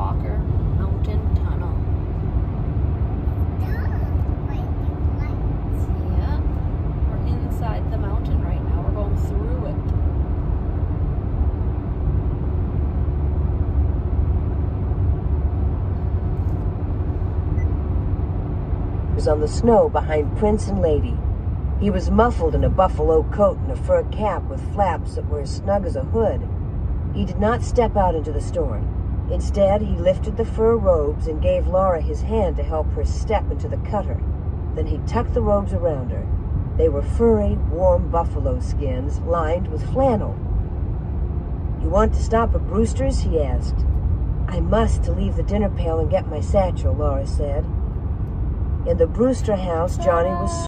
Walker Mountain Tunnel. Yep. We're inside the mountain right now. We're going through it. was on the snow behind Prince and Lady. He was muffled in a buffalo coat and a fur cap with flaps that were as snug as a hood. He did not step out into the storm. Instead, he lifted the fur robes and gave Laura his hand to help her step into the cutter. Then he tucked the robes around her. They were furry, warm buffalo skins lined with flannel. You want to stop at Brewster's? he asked. I must to leave the dinner pail and get my satchel, Laura said. In the Brewster house, Johnny was